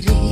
City.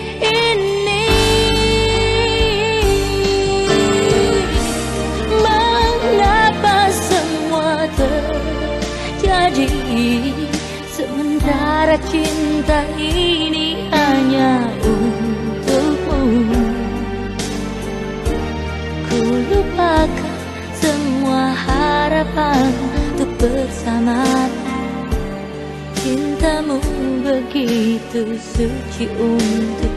cinta ini hanya untukmu. Ku lupakan semua harapan untuk bersama. Cintamu begitu suci untukku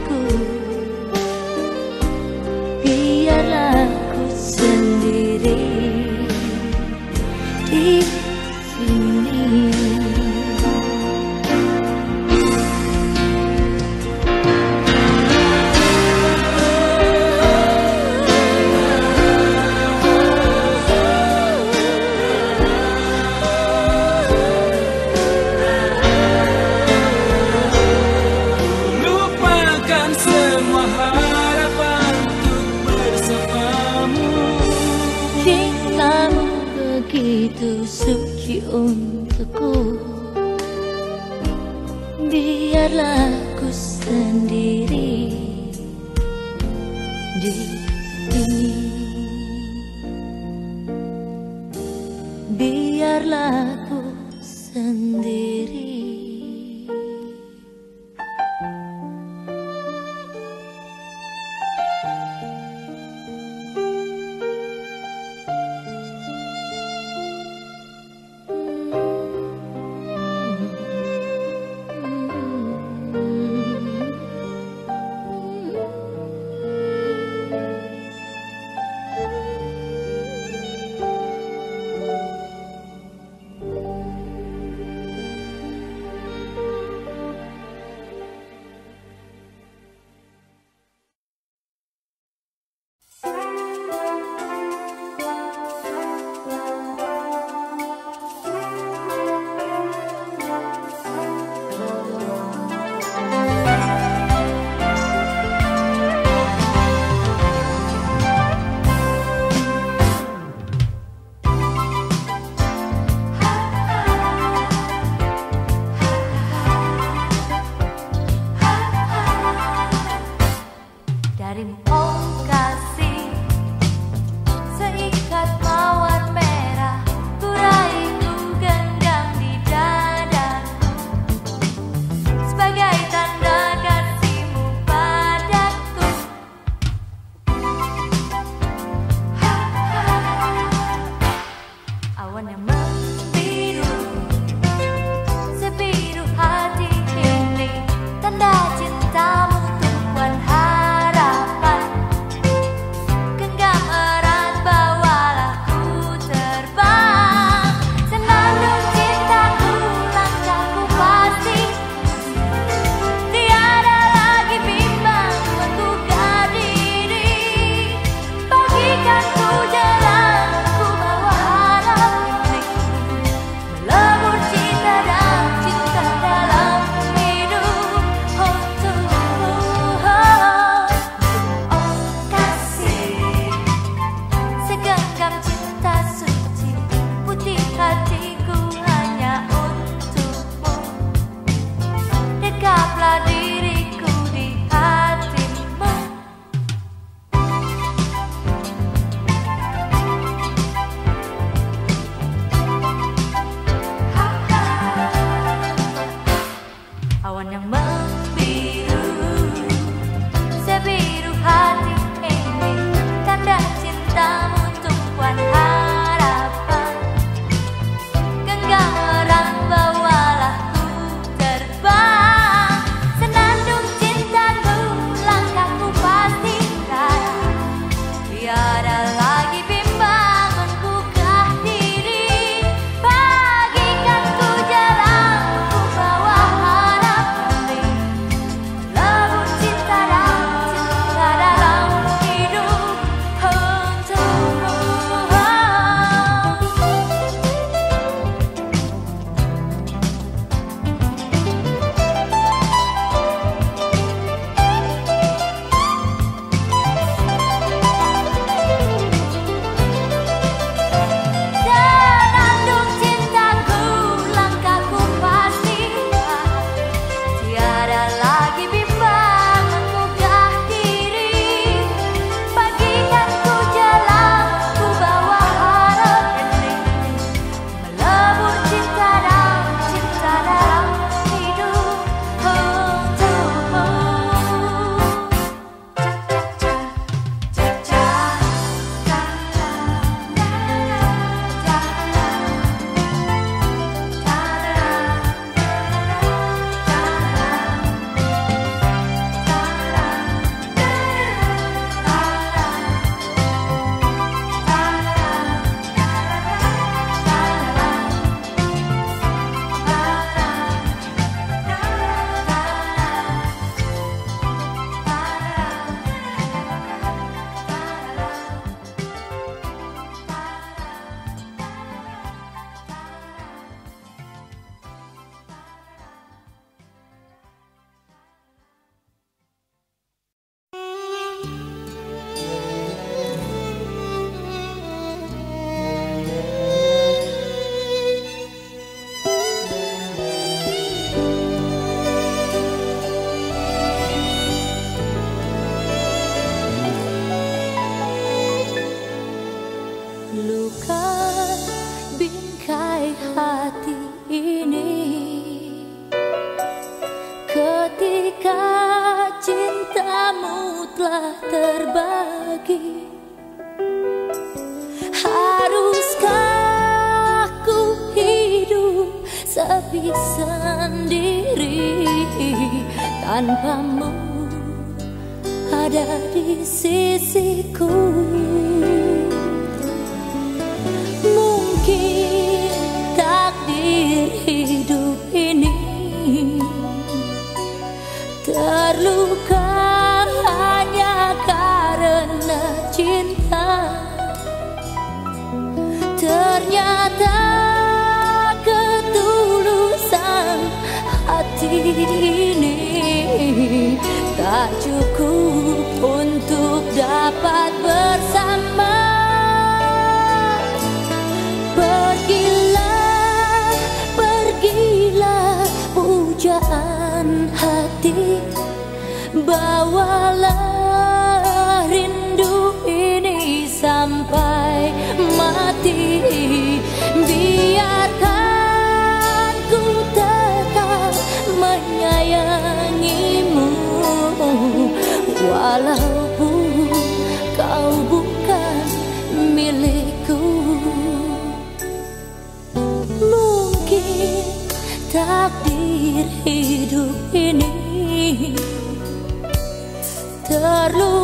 Walaupun kau bukan milikku Mungkin takdir hidup ini Terlalu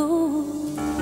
cool.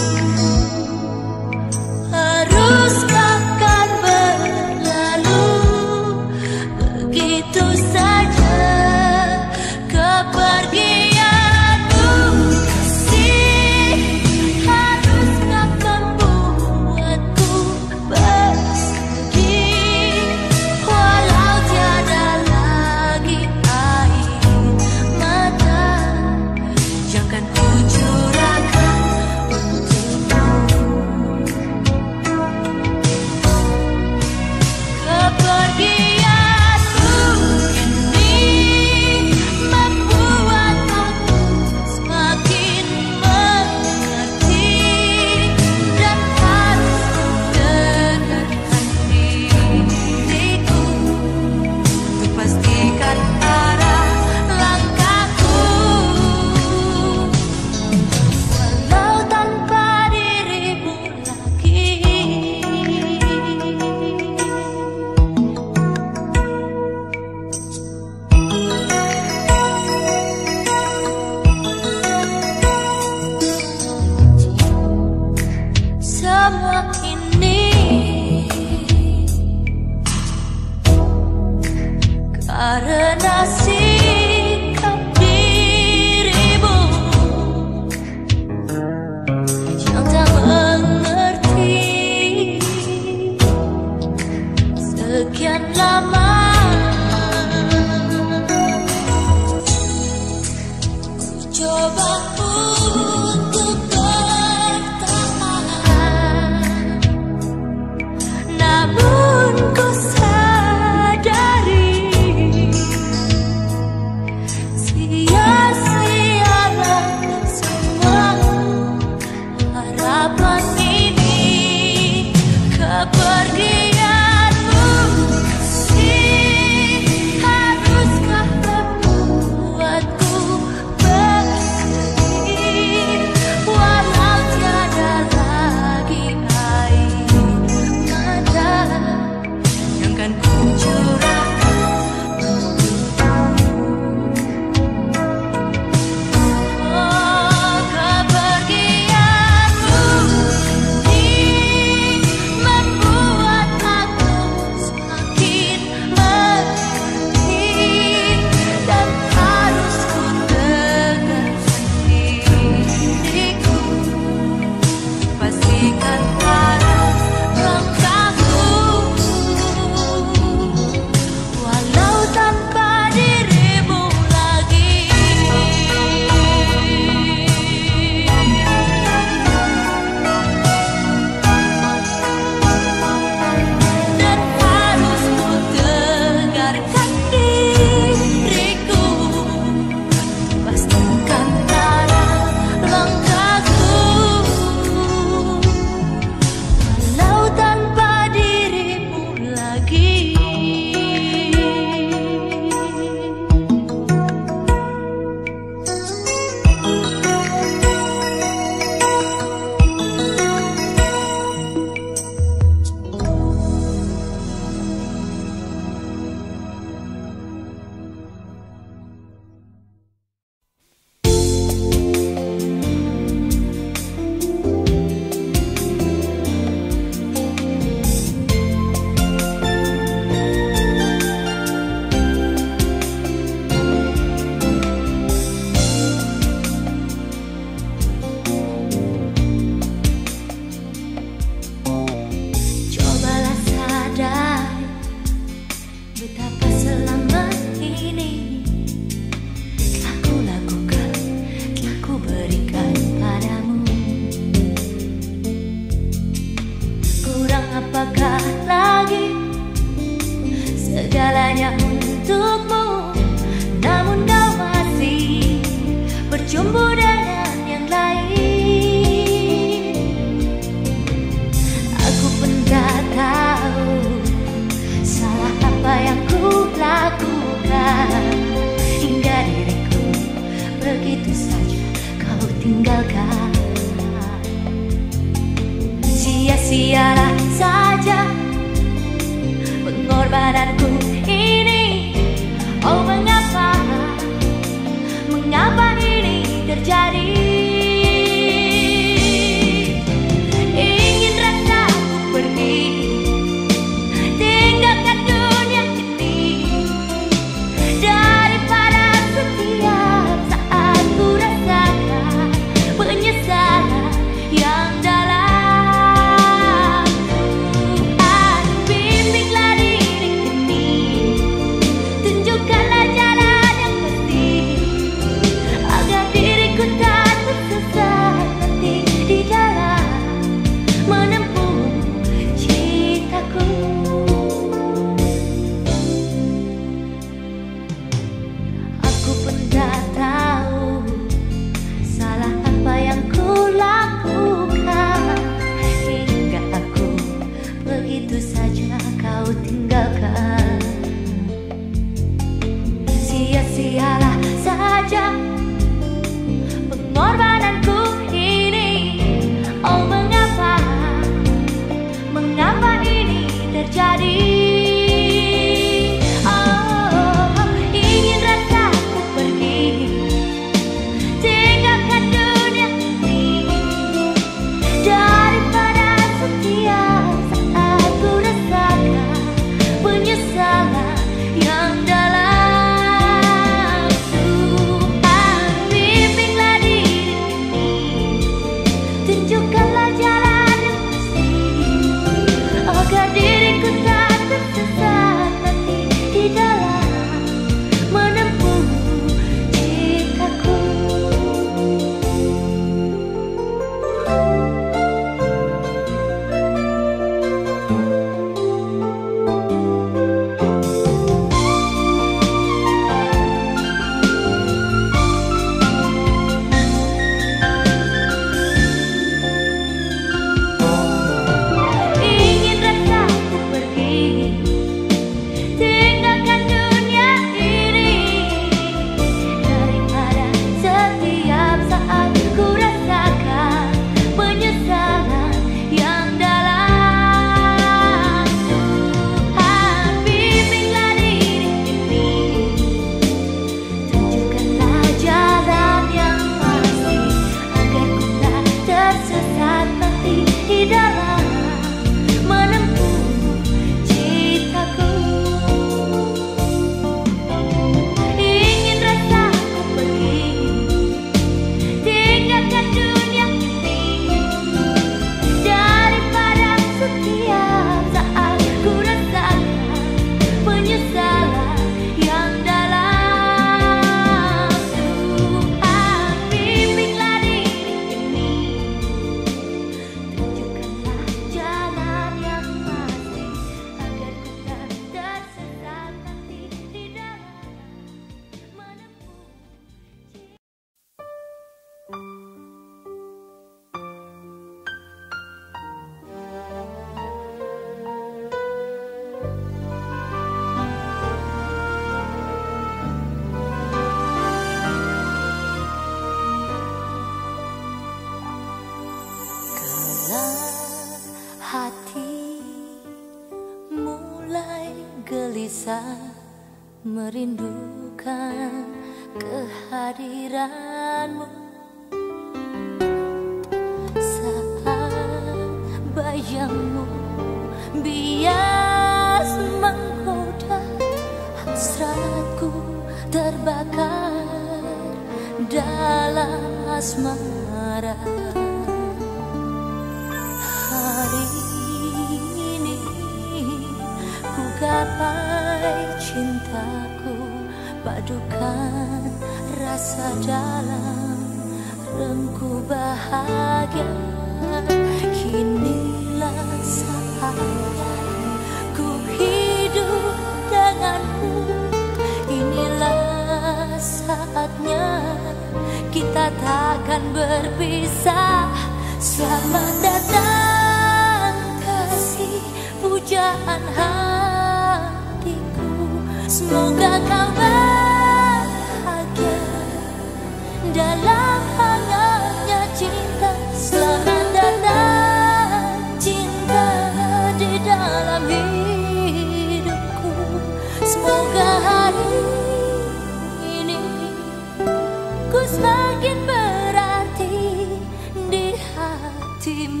tìm